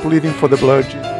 pleading for the blood.